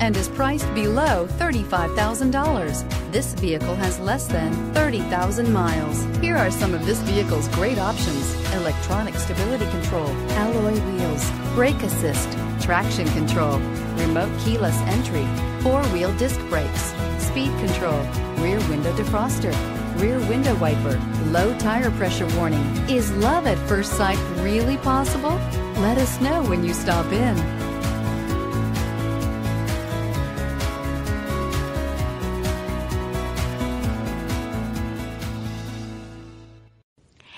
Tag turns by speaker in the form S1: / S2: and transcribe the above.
S1: and is priced below $35,000. This vehicle has less than 30,000 miles. Here are some of this vehicle's great options. Electronic stability control, alloy wheels, brake assist, traction control, remote keyless entry, four-wheel disc brakes, speed control, rear window defroster, rear window wiper, low tire pressure warning. Is love at first sight really possible? Let us know when you stop in.